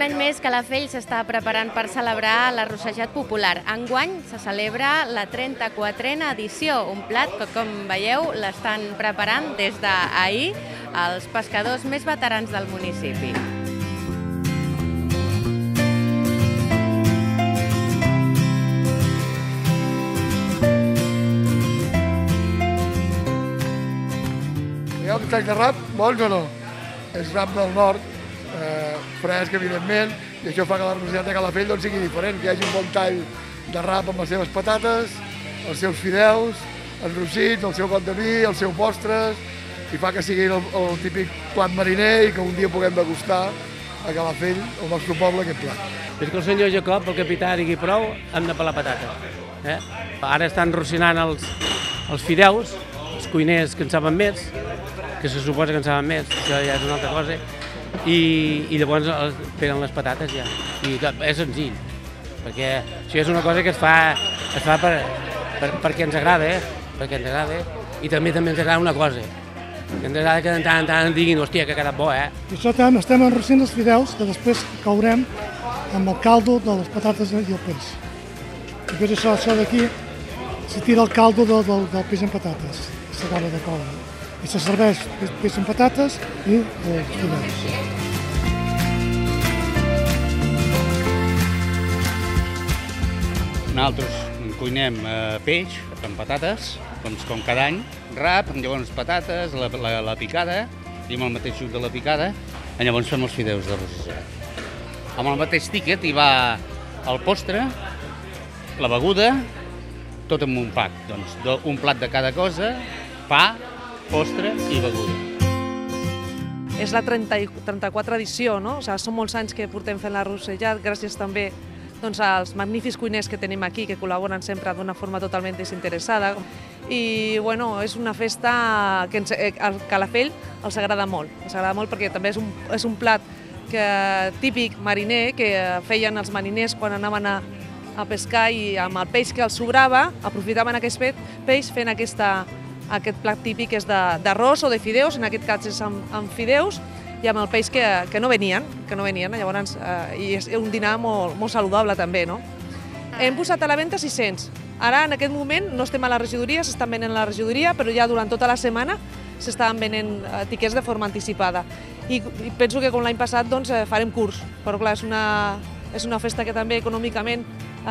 Un any més que la Fell s'està preparant per celebrar l'arrossejat popular. Enguany se celebra la 34a edició, un plat que, com veieu, l'estan preparant des d'ahir els pescadors més veterans del municipi. Hi ha un sac de rap, bons o no? És rap del nord, eh, fresc, evidentment, i això fa que la rosellada de Calafell doncs, sigui diferent, que hi hagi un bon tall de rap amb les seves patates, els seus fideus, enrossits, el seu got de vi, els seus postres, i fa que sigui el, el típic plat mariner i que un dia puguem degustar a Calafell, el nostre poble, aquest plat. Des que el senyor Jacob, el capità, digui prou, hem de pelar patata. Eh? Ara estan rocinant els, els fideus, els cuiners que en saben més, que se suposa que en saben més, això ja és una altra cosa, i, i llavors els, pelen les patates ja. I és senzill, perquè això és una cosa que es fa, es fa per, per, perquè ens agrada, eh? perquè ens agrada, i també també ens agrada una cosa, que ens agrada que de tant en tant diguin, hòstia, que ha quedat bo, eh? I això també estem enrossint els fideus que després caurem amb el caldo de les patates i el peix. Després això, això d'aquí se tira el caldo del, del, del peix amb patates, s'acaba de coure. I se serveix peix, amb patates i els fideus. Nosaltres cuinem eh, peix amb patates, doncs com cada any, rap, llavors patates, la, la, la picada, i amb el mateix suc de la picada, i llavors fem els fideus de rosissat. Amb el mateix tíquet hi va el postre, la beguda, tot en un pack. Doncs do- un plat de cada cosa, pa, postre i beguda. És la 30, i- 34 edició, no? O sigui, són molts anys que portem fent la Rossellat, gràcies també doncs, als magnífics cuiners que tenim aquí, que col·laboren sempre d'una forma totalment desinteressada. I bueno, és una festa que ens, eh, al Calafell els agrada molt. Els agrada molt perquè també és un, és un plat que, típic mariner que feien els mariners quan anaven a, a pescar i amb el peix que els sobrava aprofitaven aquest pe- peix fent aquesta, aquest plat típic és de- d'arròs o de fideus, en aquest cas és amb, amb fideus i amb el peix que, que no venien, que no venien, llavors, eh, i és un dinar molt, molt saludable també, no? Hem posat a la venda 600. Ara, en aquest moment, no estem a la regidoria, s'estan venent a la regidoria, però ja durant tota la setmana s'estaven venent eh, tiquets de forma anticipada. I, i penso que com l'any passat doncs, eh, farem curs, però clar, és una, és una festa que també econòmicament eh,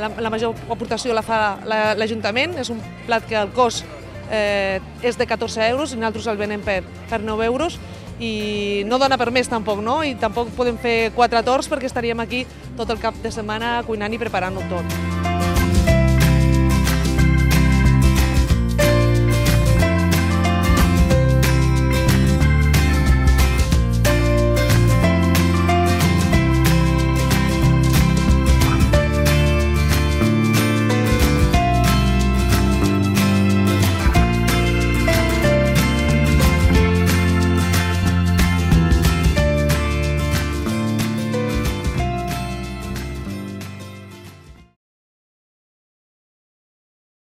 la, la major aportació la fa la- l'Ajuntament, és un plat que el cost eh, és de 14 euros i nosaltres el venem per, per 9 euros i no dona per més tampoc, no? I tampoc podem fer quatre torns perquè estaríem aquí tot el cap de setmana cuinant i preparant-ho tot.